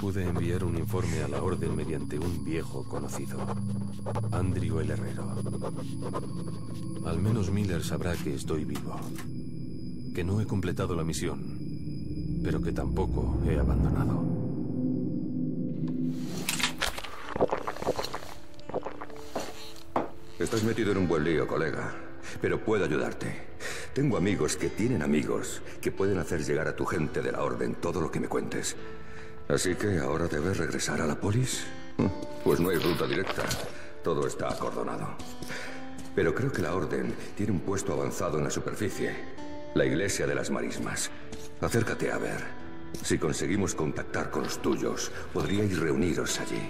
Pude enviar un informe a la orden mediante un viejo conocido, Andrew el Herrero. Al menos Miller sabrá que estoy vivo, que no he completado la misión, pero que tampoco he abandonado. Estás metido en un buen lío, colega, pero puedo ayudarte. Tengo amigos que tienen amigos que pueden hacer llegar a tu gente de la orden todo lo que me cuentes. Así que ahora debes regresar a la polis. Pues no hay ruta directa. Todo está acordonado. Pero creo que la orden tiene un puesto avanzado en la superficie. La iglesia de las marismas. Acércate a ver. Si conseguimos contactar con los tuyos, podríais reuniros allí.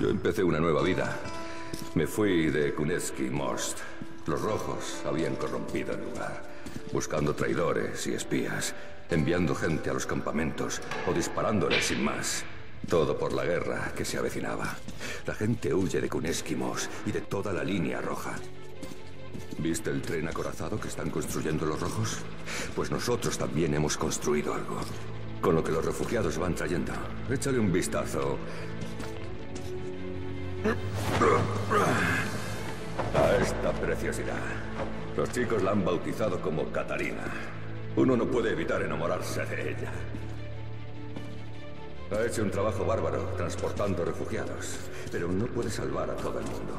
Yo empecé una nueva vida. Me fui de Kunetsky Most. Los rojos habían corrompido el lugar, buscando traidores y espías, enviando gente a los campamentos o disparándoles sin más. Todo por la guerra que se avecinaba. La gente huye de Kunetsky Most y de toda la línea roja. ¿Viste el tren acorazado que están construyendo los rojos? Pues nosotros también hemos construido algo. Con lo que los refugiados van trayendo. Échale un vistazo a esta preciosidad. Los chicos la han bautizado como Catarina. Uno no puede evitar enamorarse de ella. Ha hecho un trabajo bárbaro transportando refugiados, pero no puede salvar a todo el mundo.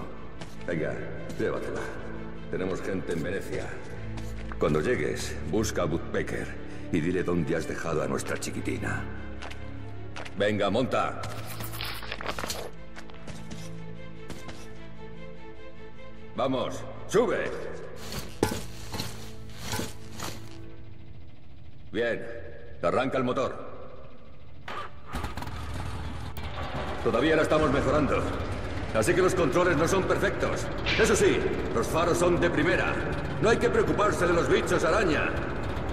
Venga, llévatela. Tenemos gente en Venecia. Cuando llegues, busca a Woodpecker y dile dónde has dejado a nuestra chiquitina. Venga, monta. Vamos, sube. Bien, arranca el motor. Todavía la estamos mejorando. Así que los controles no son perfectos. Eso sí, los faros son de primera. No hay que preocuparse de los bichos araña.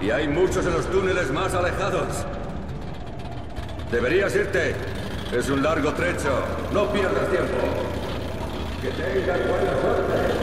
Y hay muchos en los túneles más alejados. Deberías irte. Es un largo trecho. No pierdas tiempo. Today's at Wednesday.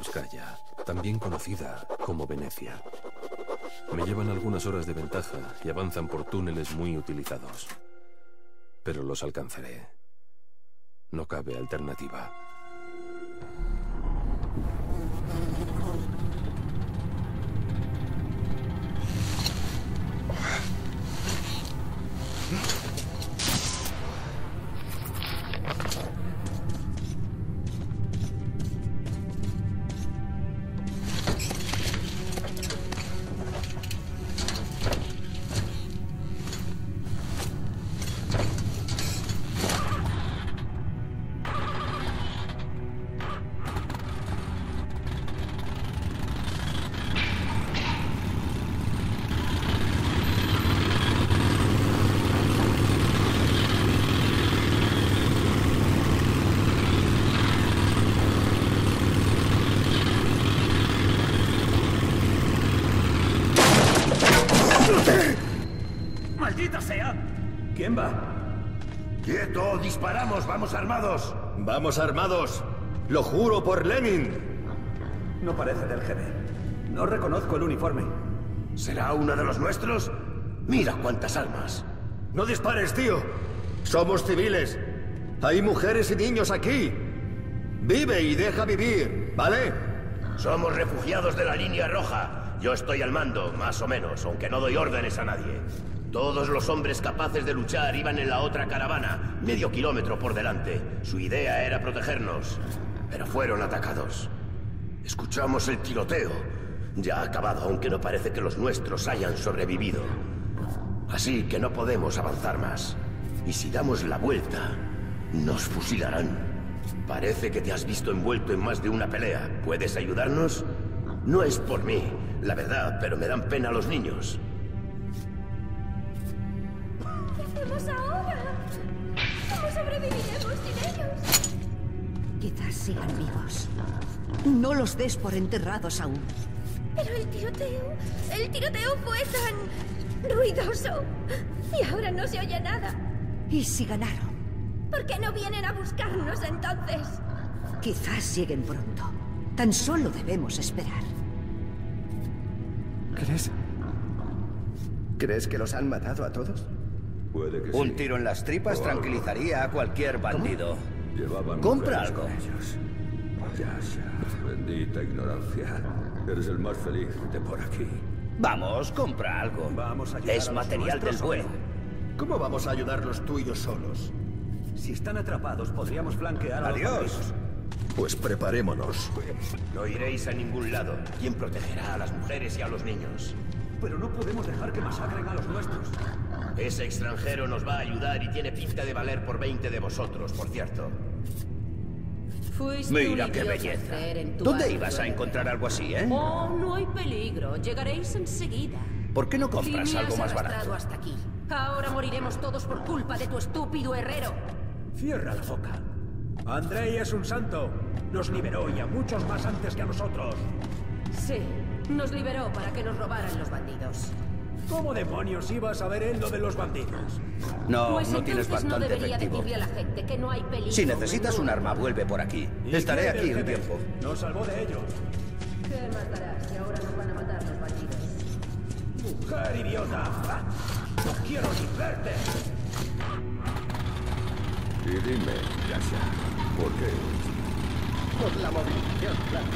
Tetriakovskaya, también conocida como Venecia. Me llevan algunas horas de ventaja y avanzan por túneles muy utilizados. Pero los alcanzaré. No cabe alternativa. ¡Vamos armados! ¡Lo juro por Lenin! No parece del GB. No reconozco el uniforme. ¿Será uno de los nuestros? Mira cuántas armas. ¡No dispares, tío! Somos civiles. Hay mujeres y niños aquí. Vive y deja vivir, ¿vale? Somos refugiados de la línea roja. Yo estoy al mando, más o menos, aunque no doy órdenes a nadie. Todos los hombres capaces de luchar iban en la otra caravana, medio kilómetro por delante. Su idea era protegernos, pero fueron atacados. Escuchamos el tiroteo. Ya ha acabado, aunque no parece que los nuestros hayan sobrevivido. Así que no podemos avanzar más. Y si damos la vuelta, nos fusilarán. Parece que te has visto envuelto en más de una pelea. ¿Puedes ayudarnos? No es por mí, la verdad, pero me dan pena los niños. ¿Qué hacemos ahora? ¿Cómo sobreviviremos sin ellos? Quizás sigan vivos. No los des por enterrados aún. Pero el tiroteo... El tiroteo fue tan... ruidoso. Y ahora no se oye nada. ¿Y si ganaron? ¿Por qué no vienen a buscarnos entonces? Quizás lleguen pronto. Tan solo debemos esperar. ¿Crees? ¿Crees que los han matado a todos? Puede que Un sí. tiro en las tripas O algo. tranquilizaría a cualquier bandido. Llevaban Compra algo. ellos. Ya, ya. Bendita ignorancia. Eres el más feliz de por aquí. Vamos, compra algo. Vamos a Es material del bueno. ¿Cómo vamos a ayudarlos tú y yo solos? Si están atrapados, podríamos flanquear a los Adiós. Pues preparémonos. No iréis a ningún lado. ¿Quién protegerá a las mujeres y a los niños? Pero no podemos dejar que masacren a los nuestros. Ese extranjero nos va a ayudar y tiene pinta de valer por 20 de vosotros, por cierto. Fuiste Mira un qué belleza. Esther, en tu ¿Dónde ibas a encontrar algo así, eh? Oh, no hay peligro. Llegaréis enseguida. ¿Por qué no compras me algo has más arrastrado barato? hasta aquí. Ahora moriremos todos por culpa de tu estúpido herrero. Cierra la boca. Andrei es un santo. Nos liberó y a muchos más antes que a nosotros. Sí, nos liberó para que nos robaran los bandidos. ¿Cómo demonios iba a saber él lo de los bandidos? No, pues no tienes no bastante debería efectivo. a la gente que no hay peligro. Si necesitas un arma, vuelve por aquí. ¿Y Estaré aquí un tiempo. Nos salvó de ellos. ¿Qué dará si ahora nos van a matar los bandidos? ¡Mujer idiota! ¡No quiero ni verte! Y dime, Yasha, ¿por qué? Por la movilización, claro.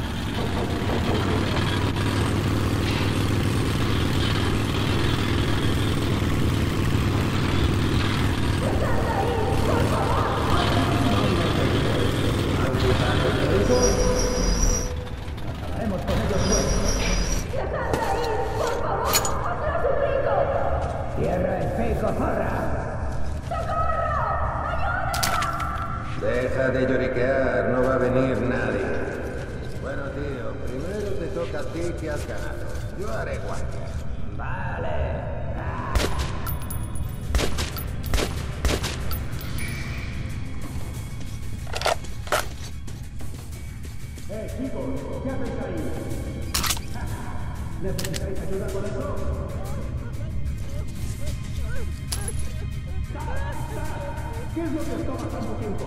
Deja Yo haré guardia. Vale. Eh, chicos, ¿qué hacéis ahí? ¿Necesitáis ayuda con eso? ¿Qué es lo que os toma tanto tiempo?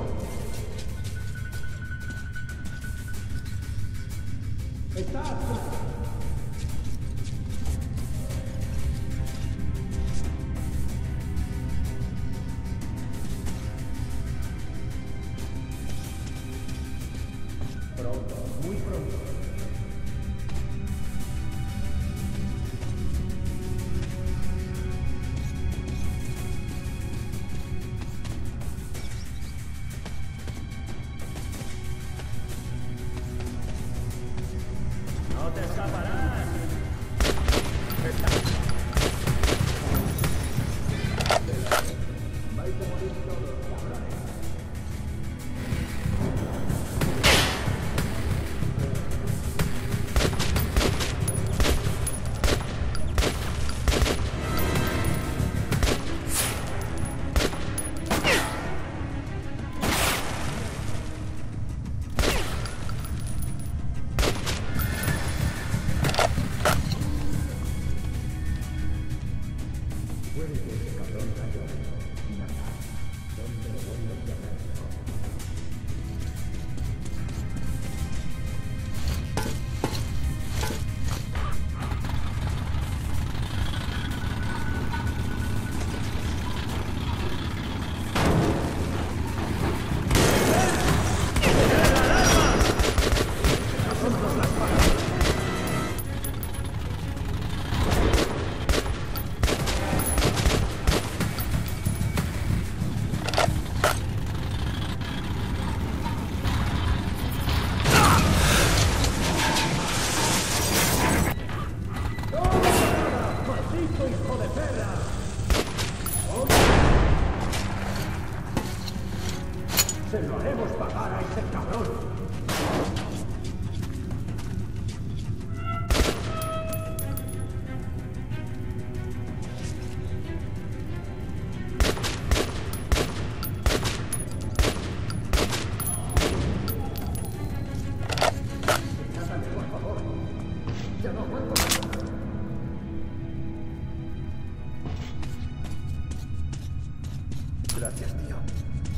Estás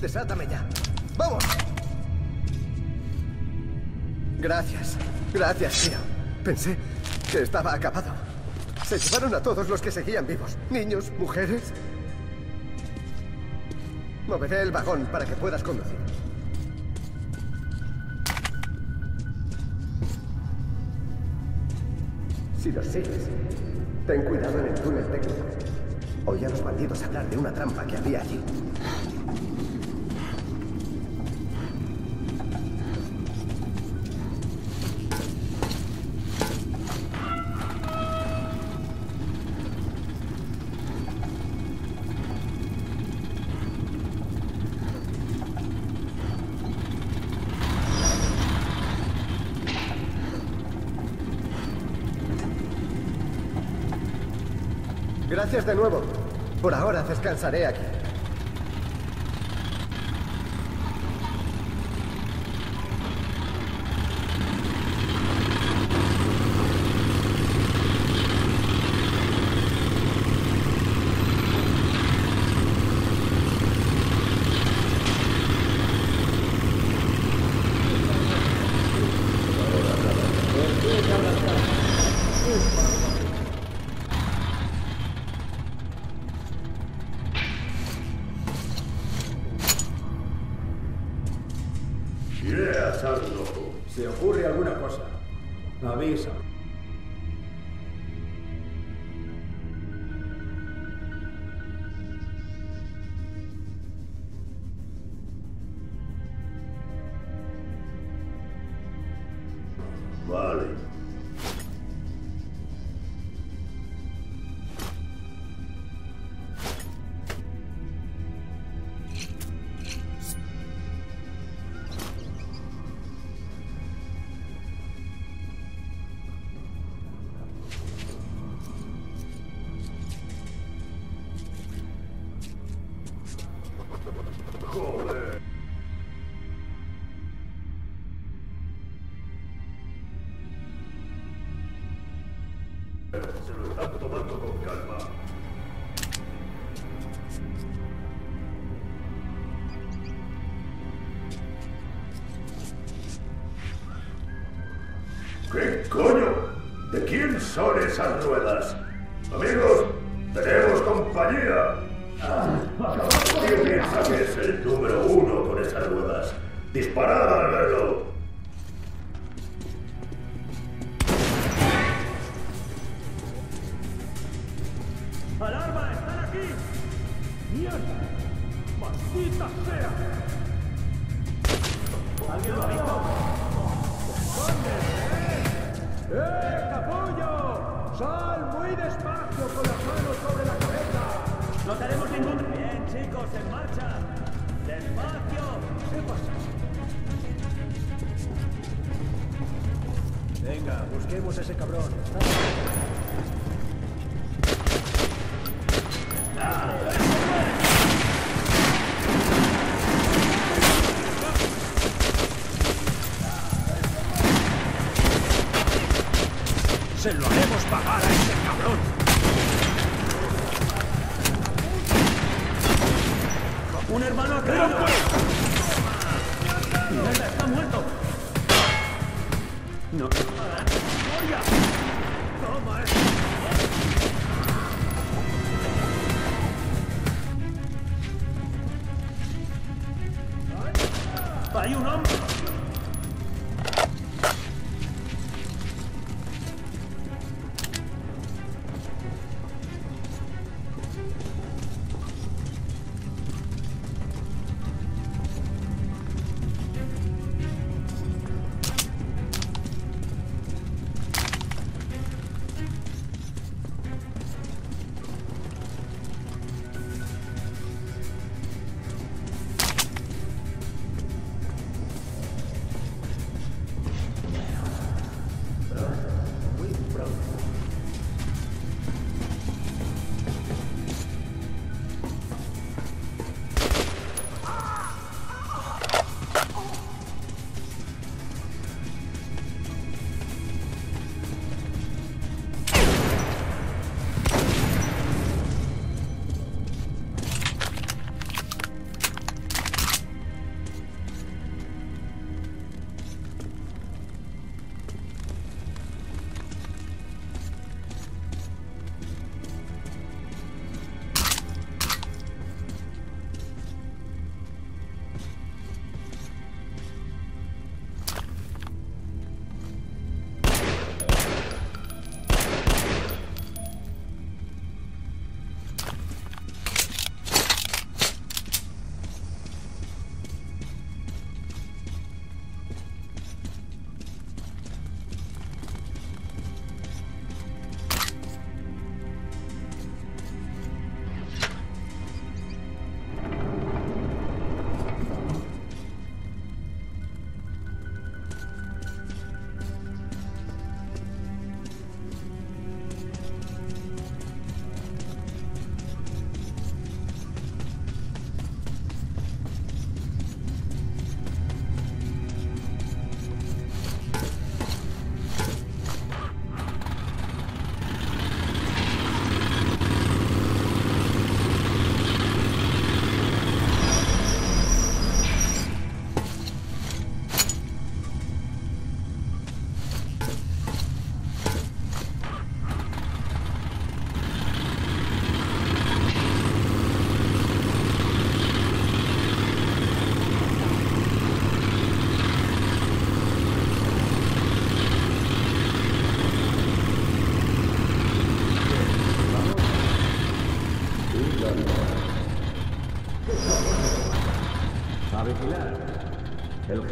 Desátame ya. ¡Vamos! Gracias. Gracias, tío. Pensé que estaba acabado. Se llevaron a todos los que seguían vivos. Niños, mujeres. Moveré el vagón para que puedas conducir. Si los sigues, ten cuidado en el túnel técnico. Oí a los bandidos hablar de una trampa que había allí. De nuevo. Por ahora descansaré aquí. Coño? ¿De quién son esas ruedas? Amigos, tenemos compañía. ¿Quién piensa que es el número uno con esas ruedas? Disparad al verlo. ¡Alarma! ¡Están aquí! ¡Mierda! ¡Maldita sea! No tenemos ningún... Bien, chicos, en marcha. ¡Despacio! ¿Qué pasa? Venga, busquemos a ese cabrón.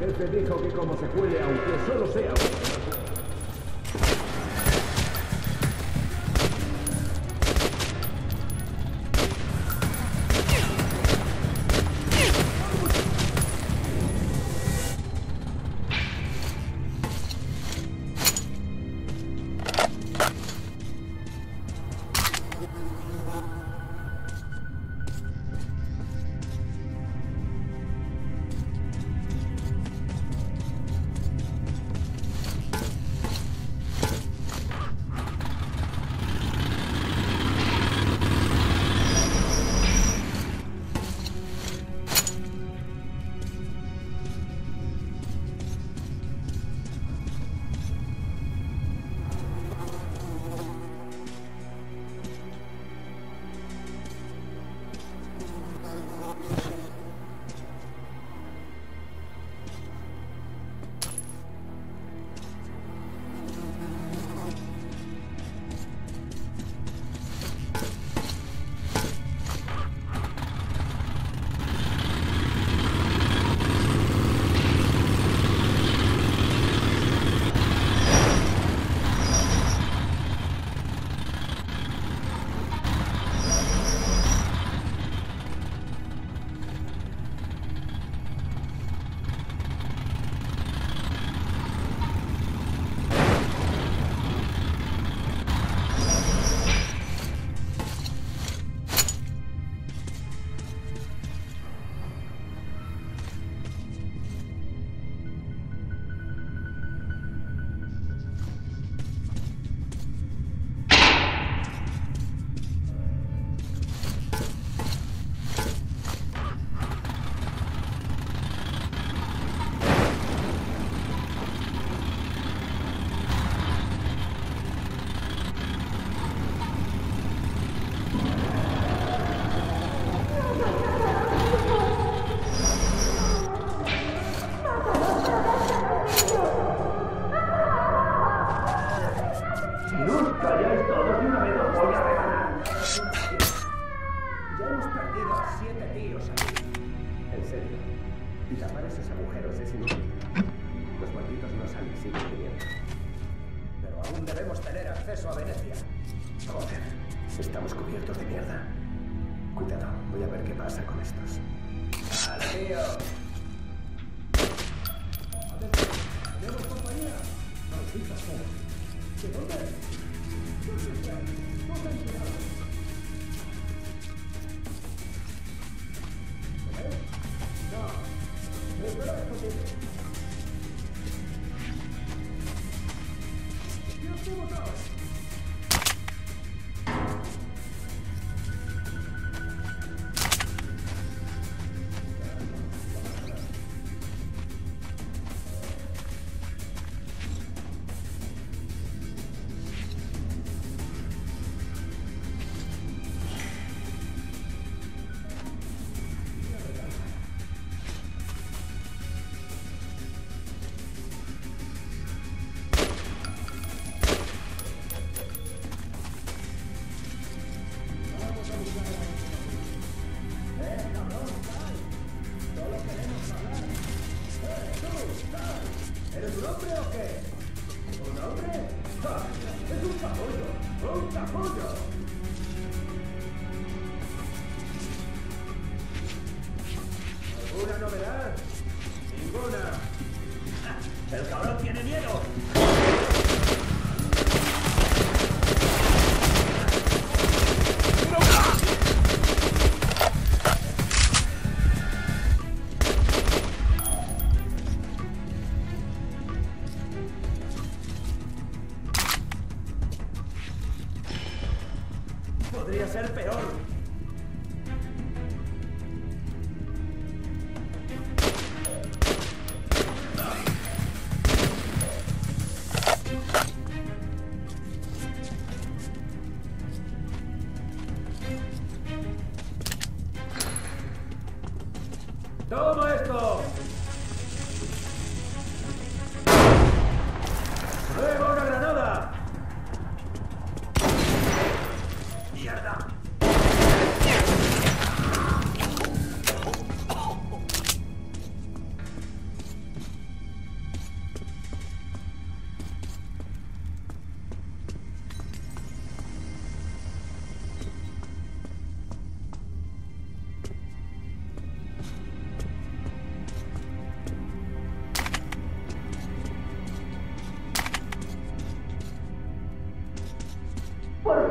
Jefe dijo que como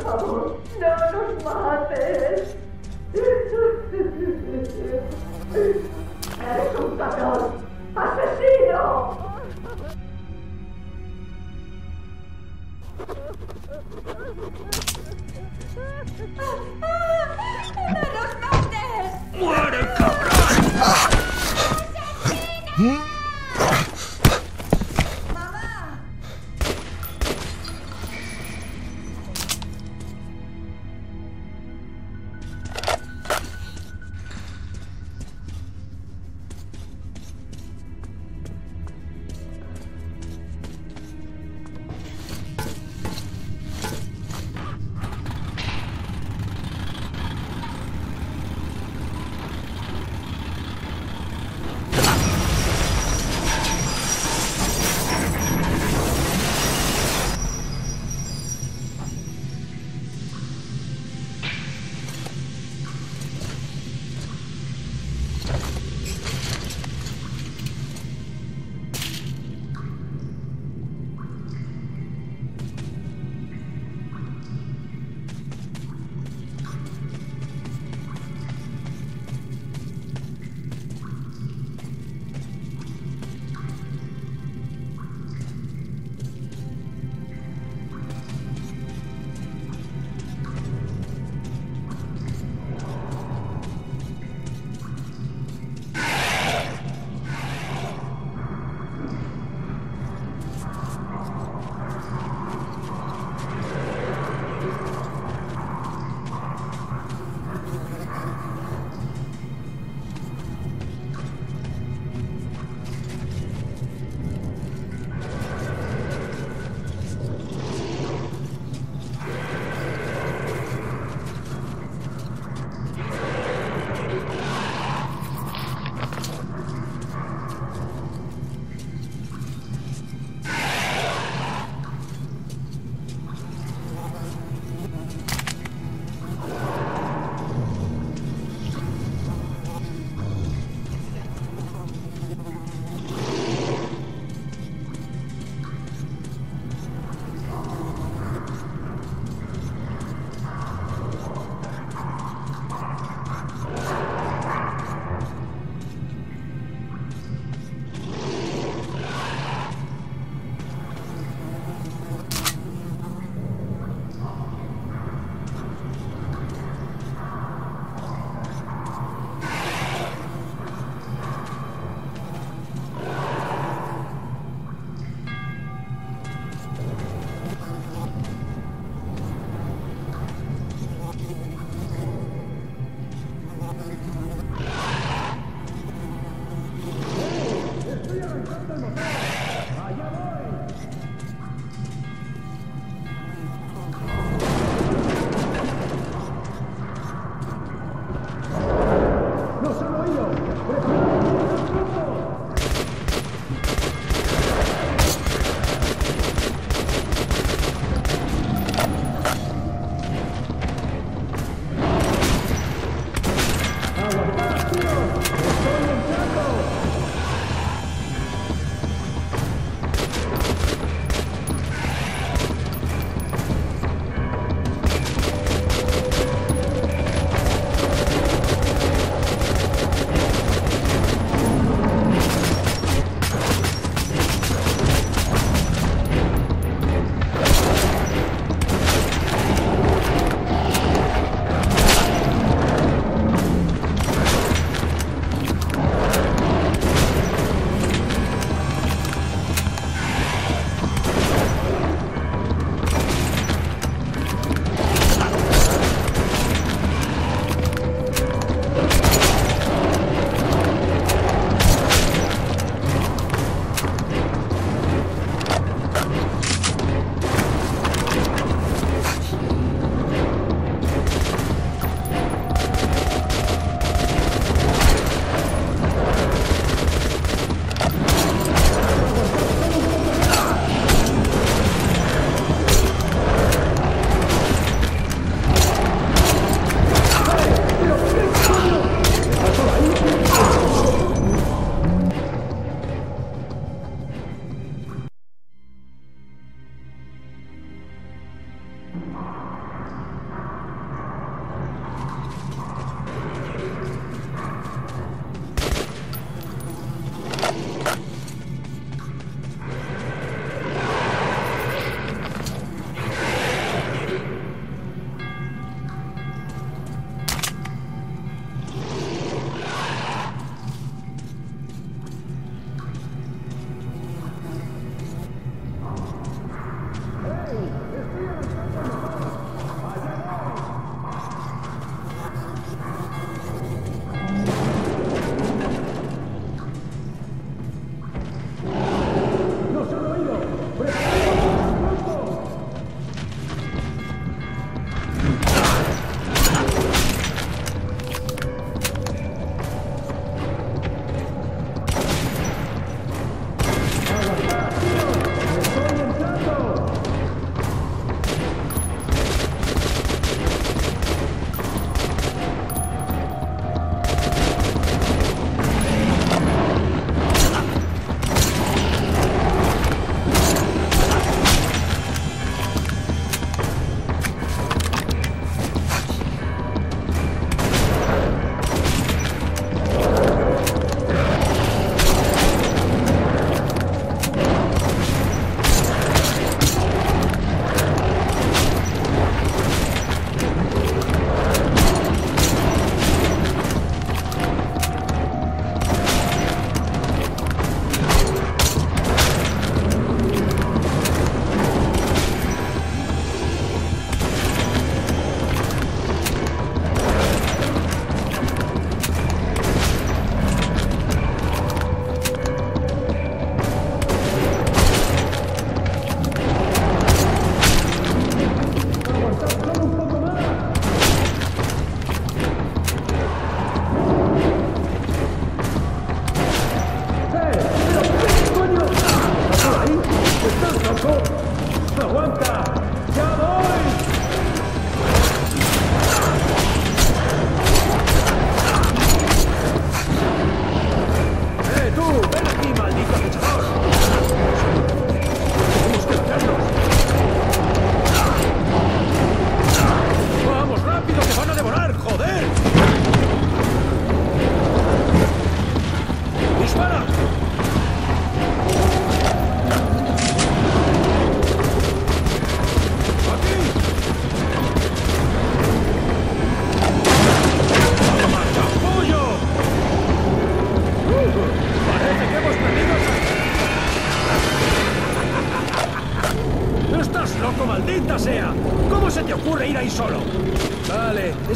Por favor, no nos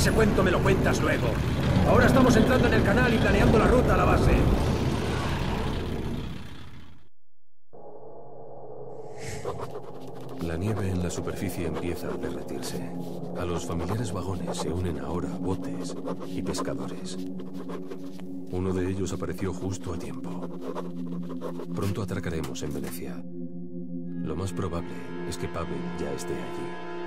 ese cuento me lo cuentas luego. Ahora estamos entrando en el canal y planeando la ruta a la base. La nieve en la superficie empieza a derretirse. A los familiares vagones se unen ahora botes y pescadores. Uno de ellos apareció justo a tiempo. Pronto atracaremos en Venecia. Lo más probable es que Pavel ya esté allí.